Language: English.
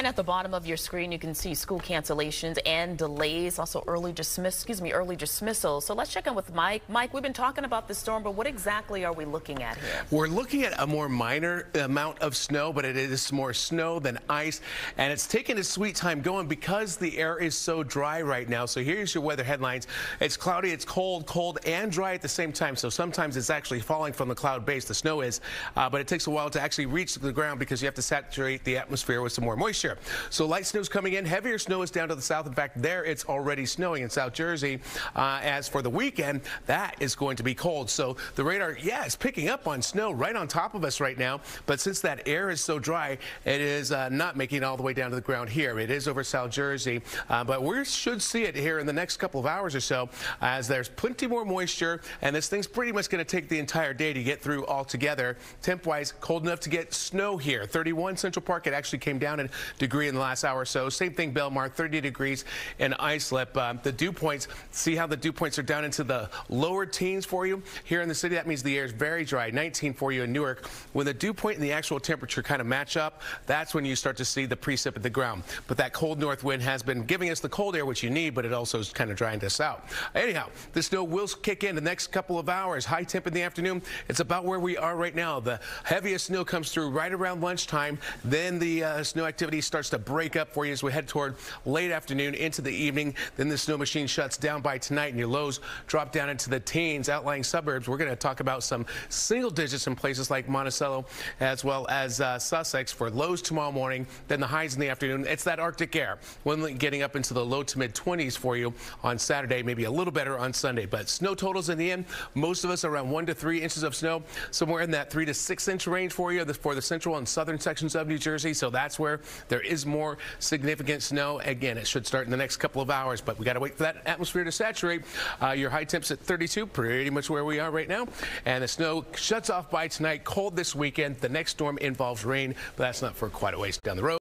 And at the bottom of your screen, you can see school cancellations and delays, also early dismiss, excuse me, early dismissal. So let's check in with Mike. Mike, we've been talking about the storm, but what exactly are we looking at here? We're looking at a more minor amount of snow, but it is more snow than ice, and it's taking its sweet time going because the air is so dry right now. So here's your weather headlines. It's cloudy, it's cold, cold and dry at the same time. So sometimes it's actually falling from the cloud base, the snow is, uh, but it takes a while to actually reach the ground because you have to saturate the atmosphere with some more moisture. So light snow is coming in. Heavier snow is down to the south. In fact, there it's already snowing in South Jersey. Uh, as for the weekend, that is going to be cold. So the radar, yeah, is picking up on snow right on top of us right now. But since that air is so dry, it is uh, not making it all the way down to the ground here. It is over South Jersey. Uh, but we should see it here in the next couple of hours or so as there's plenty more moisture. And this thing's pretty much going to take the entire day to get through altogether. Temp-wise, cold enough to get snow here. 31 Central Park. It actually came down and degree in the last hour or so. Same thing, Belmar, 30 degrees in Islip. Uh, the dew points, see how the dew points are down into the lower teens for you here in the city. That means the air is very dry. 19 for you in Newark. When the dew point and the actual temperature kind of match up, that's when you start to see the precip at the ground. But that cold north wind has been giving us the cold air, which you need, but it also is kind of drying us out. Anyhow, the snow will kick in the next couple of hours. High temp in the afternoon. It's about where we are right now. The heaviest snow comes through right around lunchtime. Then the uh, snow activity starts to break up for you as we head toward late afternoon into the evening. Then the snow machine shuts down by tonight and your lows drop down into the teens. Outlying suburbs, we're going to talk about some single digits in places like Monticello as well as uh, Sussex for lows tomorrow morning. Then the highs in the afternoon. It's that Arctic air. One getting up into the low to mid 20s for you on Saturday, maybe a little better on Sunday. But snow totals in the end, most of us around one to three inches of snow, somewhere in that three to six inch range for you for the central and southern sections of New Jersey. So that's where there is more significant snow. Again, it should start in the next couple of hours, but we got to wait for that atmosphere to saturate. Uh, your high temps at 32, pretty much where we are right now. And the snow shuts off by tonight. Cold this weekend. The next storm involves rain, but that's not for quite a ways down the road.